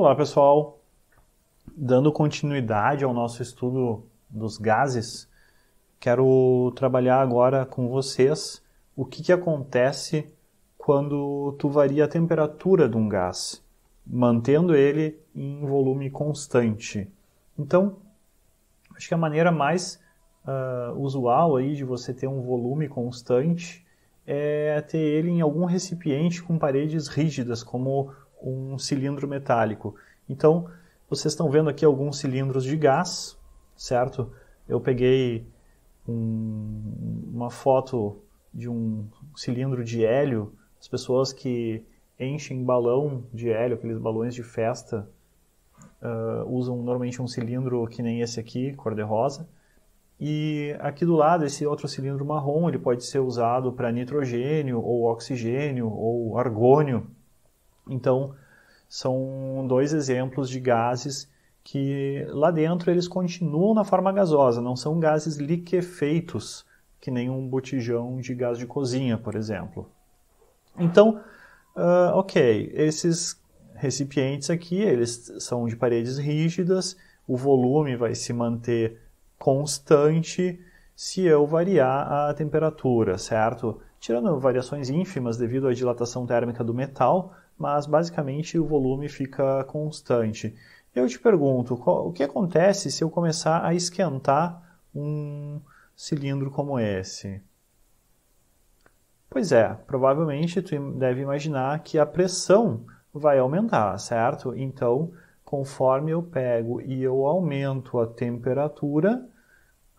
Olá, pessoal. Dando continuidade ao nosso estudo dos gases, quero trabalhar agora com vocês o que, que acontece quando tu varia a temperatura de um gás, mantendo ele em volume constante. Então, acho que a maneira mais uh, usual aí de você ter um volume constante é ter ele em algum recipiente com paredes rígidas, como um cilindro metálico. Então, vocês estão vendo aqui alguns cilindros de gás, certo? Eu peguei um, uma foto de um cilindro de hélio. As pessoas que enchem balão de hélio, aqueles balões de festa, uh, usam normalmente um cilindro que nem esse aqui, cor-de-rosa. E aqui do lado, esse outro cilindro marrom, ele pode ser usado para nitrogênio, ou oxigênio, ou argônio. Então, são dois exemplos de gases que lá dentro eles continuam na forma gasosa, não são gases liquefeitos, que nem um botijão de gás de cozinha, por exemplo. Então, uh, ok, esses recipientes aqui, eles são de paredes rígidas, o volume vai se manter constante se eu variar a temperatura, certo? Tirando variações ínfimas devido à dilatação térmica do metal, mas basicamente o volume fica constante. Eu te pergunto, o que acontece se eu começar a esquentar um cilindro como esse? Pois é, provavelmente tu deve imaginar que a pressão vai aumentar, certo? Então, conforme eu pego e eu aumento a temperatura,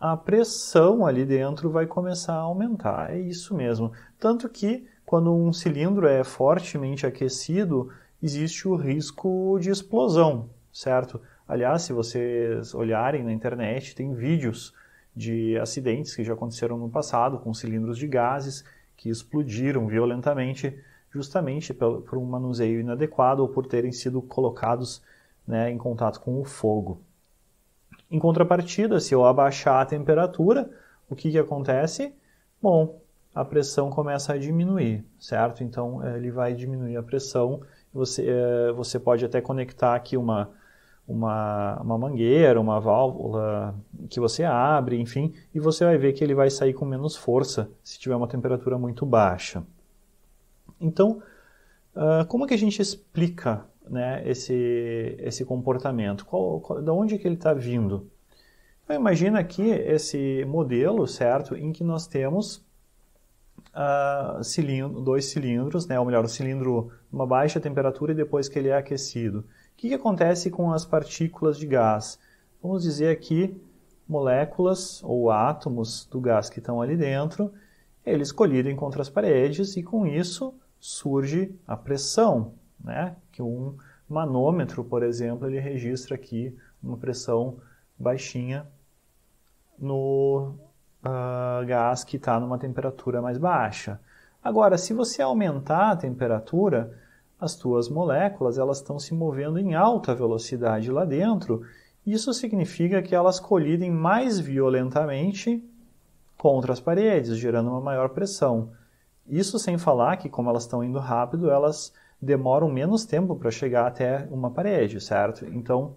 a pressão ali dentro vai começar a aumentar. É isso mesmo. Tanto que quando um cilindro é fortemente aquecido, existe o risco de explosão, certo? Aliás, se vocês olharem na internet, tem vídeos de acidentes que já aconteceram no passado com cilindros de gases que explodiram violentamente justamente por um manuseio inadequado ou por terem sido colocados né, em contato com o fogo. Em contrapartida, se eu abaixar a temperatura, o que, que acontece? Bom, a pressão começa a diminuir, certo? Então ele vai diminuir a pressão. Você, é, você pode até conectar aqui uma, uma, uma mangueira, uma válvula que você abre, enfim, e você vai ver que ele vai sair com menos força se tiver uma temperatura muito baixa. Então, uh, como que a gente explica né, esse, esse comportamento? Qual, qual, da onde que ele está vindo? Então, imagina aqui esse modelo, certo, em que nós temos uh, cilindro, dois cilindros, né, ou melhor, o cilindro uma baixa temperatura e depois que ele é aquecido. O que, que acontece com as partículas de gás? Vamos dizer aqui moléculas ou átomos do gás que estão ali dentro, eles colidem contra as paredes e com isso surge a pressão, né? que um manômetro, por exemplo, ele registra aqui uma pressão baixinha no uh, gás que está numa temperatura mais baixa. Agora, se você aumentar a temperatura, as tuas moléculas elas estão se movendo em alta velocidade lá dentro. Isso significa que elas colidem mais violentamente contra as paredes, gerando uma maior pressão. Isso sem falar que, como elas estão indo rápido, elas demoram menos tempo para chegar até uma parede, certo? Então,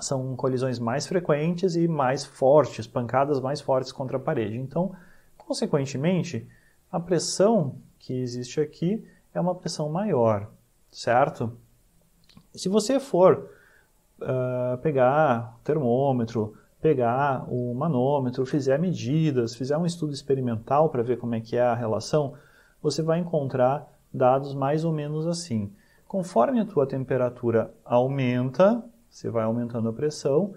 são colisões mais frequentes e mais fortes, pancadas mais fortes contra a parede. Então, consequentemente, a pressão que existe aqui é uma pressão maior, certo? Se você for uh, pegar o termômetro, pegar o manômetro, fizer medidas, fizer um estudo experimental para ver como é que é a relação, você vai encontrar dados mais ou menos assim. Conforme a tua temperatura aumenta, você vai aumentando a pressão,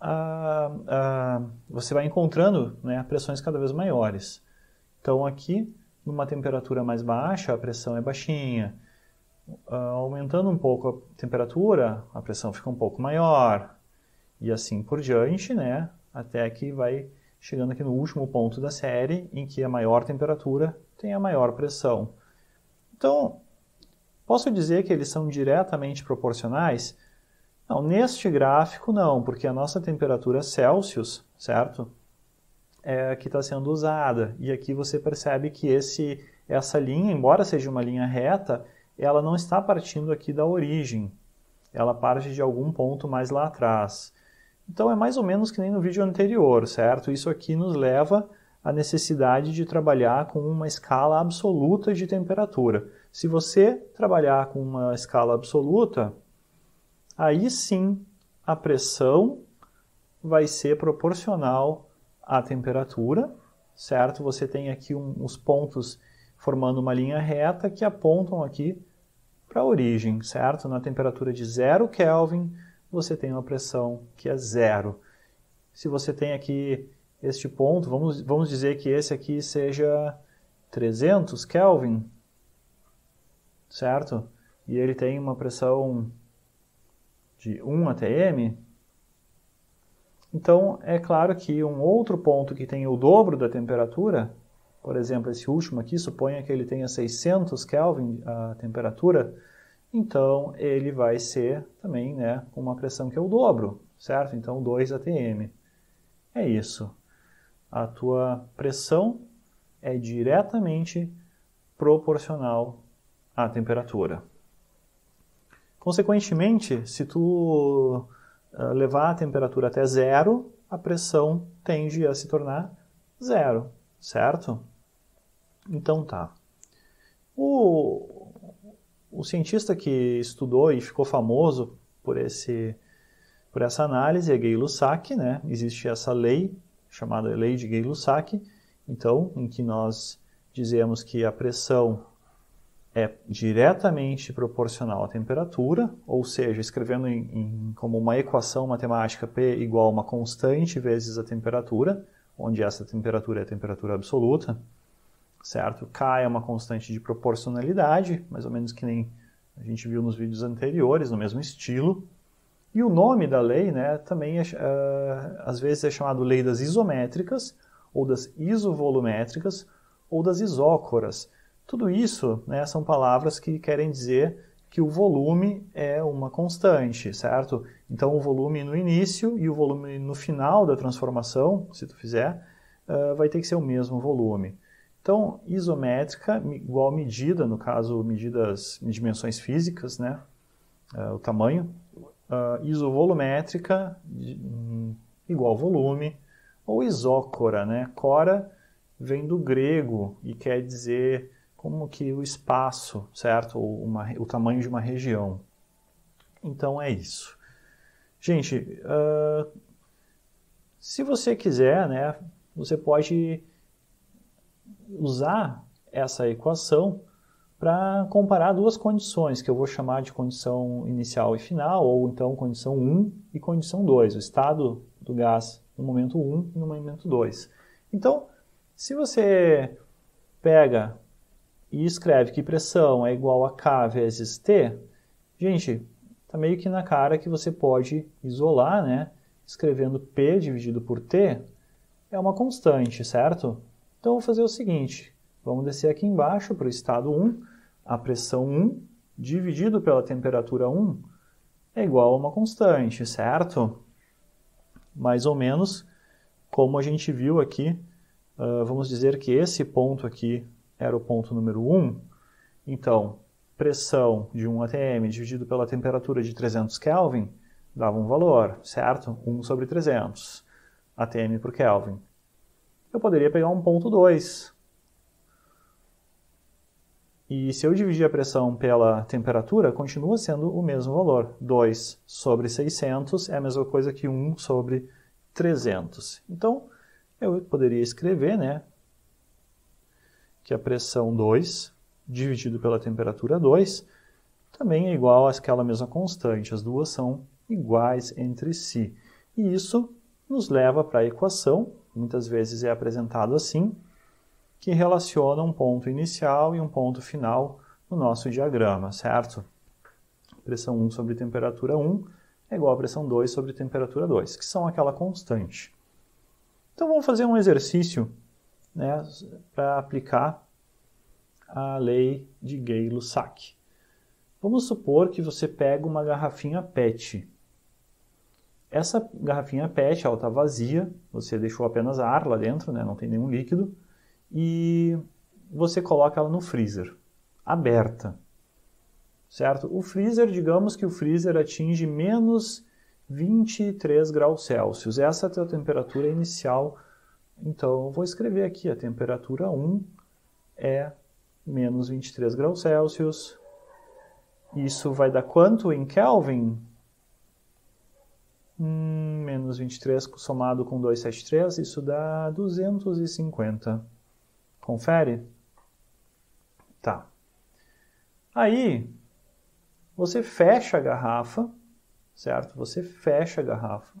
a, a, você vai encontrando né, pressões cada vez maiores. Então aqui, numa temperatura mais baixa, a pressão é baixinha. Uh, aumentando um pouco a temperatura, a pressão fica um pouco maior. E assim por diante, né, até que vai chegando aqui no último ponto da série, em que a maior temperatura tem a maior pressão. Então, posso dizer que eles são diretamente proporcionais? Não, neste gráfico não, porque a nossa temperatura Celsius, certo? É a que está sendo usada. E aqui você percebe que esse, essa linha, embora seja uma linha reta, ela não está partindo aqui da origem. ela parte de algum ponto mais lá atrás. Então é mais ou menos que nem no vídeo anterior, certo? Isso aqui nos leva à necessidade de trabalhar com uma escala absoluta de temperatura. Se você trabalhar com uma escala absoluta, aí sim a pressão vai ser proporcional à temperatura, certo? Você tem aqui um, os pontos formando uma linha reta que apontam aqui para a origem, certo? Na temperatura de 0 Kelvin, você tem uma pressão que é zero. Se você tem aqui este ponto, vamos, vamos dizer que esse aqui seja 300 Kelvin, certo? E ele tem uma pressão de 1 atm. Então, é claro que um outro ponto que tem o dobro da temperatura, por exemplo, esse último aqui, suponha que ele tenha 600 Kelvin a temperatura, então ele vai ser também né, com uma pressão que é o dobro, certo? Então 2 atm. É isso. A tua pressão é diretamente proporcional à temperatura. Consequentemente, se tu uh, levar a temperatura até zero, a pressão tende a se tornar zero, certo? Então tá. O, o cientista que estudou e ficou famoso por, esse, por essa análise é Gay-Lussac, né? Existe essa lei chamada lei de Gay-Lussac, então, em que nós dizemos que a pressão é diretamente proporcional à temperatura, ou seja, escrevendo em, em, como uma equação matemática P igual a uma constante vezes a temperatura, onde essa temperatura é a temperatura absoluta, certo? K é uma constante de proporcionalidade, mais ou menos que nem a gente viu nos vídeos anteriores, no mesmo estilo. E o nome da lei, né, também é, uh, às vezes é chamado lei das isométricas, ou das isovolumétricas, ou das isócoras. Tudo isso né, são palavras que querem dizer que o volume é uma constante, certo? Então o volume no início e o volume no final da transformação, se tu fizer, uh, vai ter que ser o mesmo volume. Então, isométrica igual medida, no caso, medidas dimensões físicas, né? Uh, o tamanho. Uh, isovolumétrica um, igual volume. Ou isócora, né? Cora vem do grego e quer dizer como que o espaço, certo? Uma, o tamanho de uma região. Então, é isso. Gente, uh, se você quiser, né? Você pode usar essa equação para comparar duas condições, que eu vou chamar de condição inicial e final, ou então condição 1 e condição 2, o estado do gás no momento 1 e no momento 2. Então, se você pega e escreve que pressão é igual a K vezes T, gente, está meio que na cara que você pode isolar, né? Escrevendo P dividido por T é uma constante, certo? Então, vou fazer o seguinte, vamos descer aqui embaixo para o estado 1, a pressão 1 dividido pela temperatura 1 é igual a uma constante, certo? Mais ou menos como a gente viu aqui, uh, vamos dizer que esse ponto aqui era o ponto número 1, então, pressão de 1 atm dividido pela temperatura de 300 Kelvin dava um valor, certo? 1 sobre 300 atm por Kelvin eu poderia pegar um ponto 2. E se eu dividir a pressão pela temperatura, continua sendo o mesmo valor. 2 sobre 600 é a mesma coisa que 1 sobre 300. Então, eu poderia escrever né, que a pressão 2 dividido pela temperatura 2 também é igual àquela mesma constante. As duas são iguais entre si. E isso nos leva para a equação muitas vezes é apresentado assim, que relaciona um ponto inicial e um ponto final no nosso diagrama, certo? Pressão 1 sobre temperatura 1 é igual a pressão 2 sobre temperatura 2, que são aquela constante. Então vamos fazer um exercício né, para aplicar a lei de Gay-Lussac. Vamos supor que você pega uma garrafinha PET essa garrafinha PET, ela está vazia, você deixou apenas ar lá dentro, né? não tem nenhum líquido, e você coloca ela no freezer, aberta, certo? O freezer, digamos que o freezer atinge menos 23 graus Celsius. Essa é a temperatura inicial. Então, eu vou escrever aqui, a temperatura 1 é menos 23 graus Celsius. Isso vai dar quanto em Kelvin? Hum, menos 23 somado com 273, isso dá 250. Confere? Tá. Aí, você fecha a garrafa, certo? Você fecha a garrafa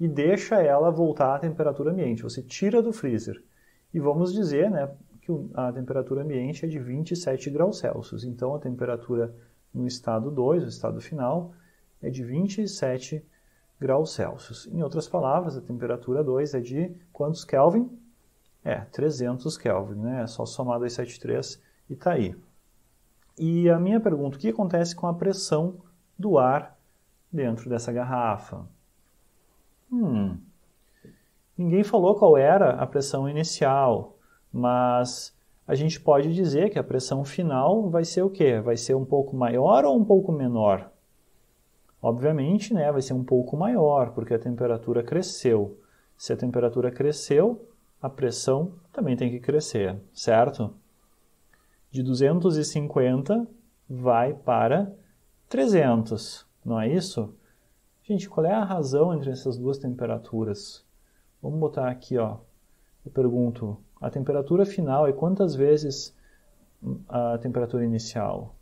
e deixa ela voltar à temperatura ambiente. Você tira do freezer. E vamos dizer, né, que a temperatura ambiente é de 27 graus Celsius. Então, a temperatura no estado 2, o estado final, é de 27 graus Celsius. Em outras palavras, a temperatura 2 é de quantos Kelvin? É, 300 Kelvin, né? É só somar 273 e está aí. E a minha pergunta, o que acontece com a pressão do ar dentro dessa garrafa? Hum, ninguém falou qual era a pressão inicial, mas a gente pode dizer que a pressão final vai ser o quê? Vai ser um pouco maior ou um pouco menor? Obviamente, né, vai ser um pouco maior, porque a temperatura cresceu. Se a temperatura cresceu, a pressão também tem que crescer, certo? de 250 vai para 300, não é isso? Gente, qual é a razão entre essas duas temperaturas? Vamos botar aqui, ó. Eu pergunto, a temperatura final é quantas vezes a temperatura inicial?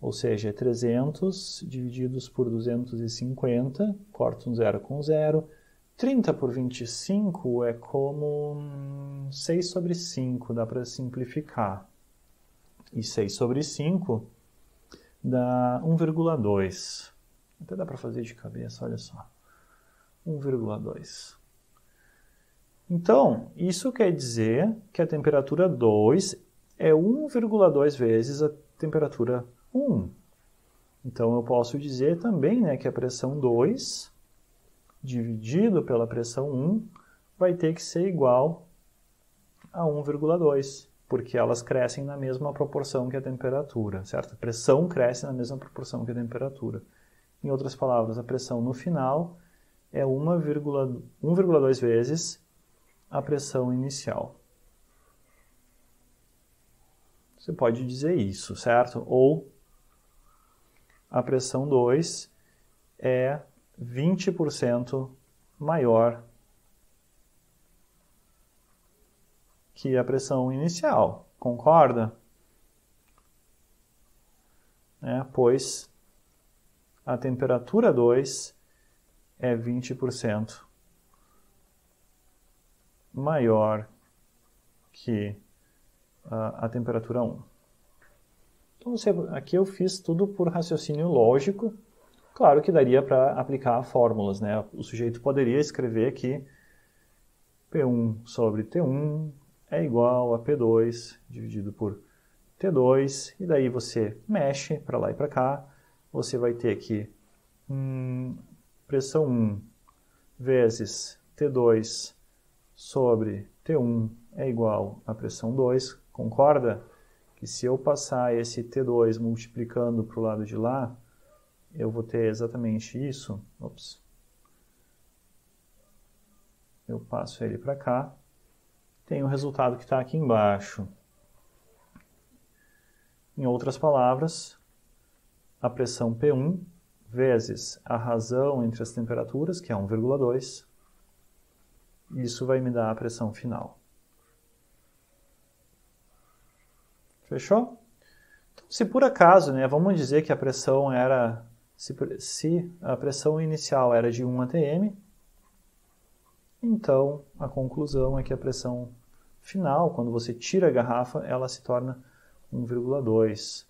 Ou seja, é 300 divididos por 250, corto um zero com zero. 30 por 25 é como 6 sobre 5, dá para simplificar e 6 sobre 5 dá 1,2. Até dá para fazer de cabeça, olha só. 1,2. Então, isso quer dizer que a temperatura 2 é 1,2 vezes a temperatura 1. Então, eu posso dizer também né, que a pressão 2 dividido pela pressão 1 vai ter que ser igual a 1,2 porque elas crescem na mesma proporção que a temperatura, certo? A pressão cresce na mesma proporção que a temperatura. Em outras palavras, a pressão no final é 1,2 vezes a pressão inicial. Você pode dizer isso, certo? Ou a pressão 2 é 20% maior que a pressão inicial. Concorda? É, pois a temperatura 2 é 20% maior que a, a temperatura 1. Então, você, aqui eu fiz tudo por raciocínio lógico. Claro que daria para aplicar fórmulas, né? O sujeito poderia escrever aqui P1 sobre T1 é igual a P2 dividido por T2, e daí você mexe para lá e para cá, você vai ter que hum, pressão 1 vezes T2 sobre T1 é igual a pressão 2, concorda? Que se eu passar esse T2 multiplicando para o lado de lá, eu vou ter exatamente isso. Ops. Eu passo ele para cá tem o resultado que está aqui embaixo. Em outras palavras, a pressão P1 vezes a razão entre as temperaturas, que é 1,2, isso vai me dar a pressão final. Fechou? Então, se por acaso, né, vamos dizer que a pressão era, se, se a pressão inicial era de 1 atm, então, a conclusão é que a pressão final, quando você tira a garrafa, ela se torna 1,2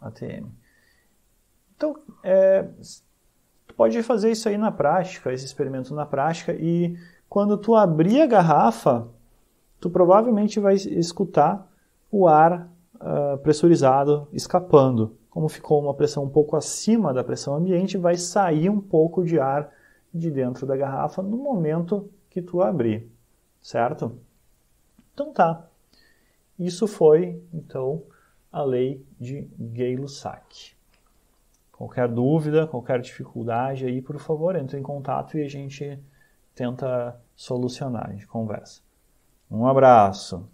atm. Então, é, pode fazer isso aí na prática, esse experimento na prática, e quando tu abrir a garrafa, tu provavelmente vai escutar o ar uh, pressurizado escapando. Como ficou uma pressão um pouco acima da pressão ambiente, vai sair um pouco de ar de dentro da garrafa no momento que tu abrir, certo? Então tá. Isso foi, então, a lei de Gay-Lussac. Qualquer dúvida, qualquer dificuldade aí, por favor, entre em contato e a gente tenta solucionar, a gente conversa. Um abraço.